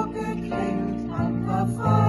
Glocke klingelt am Refrain.